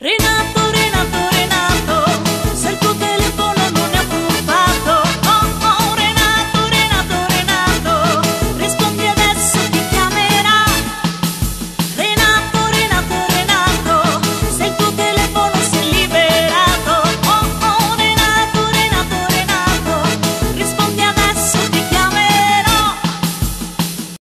Renato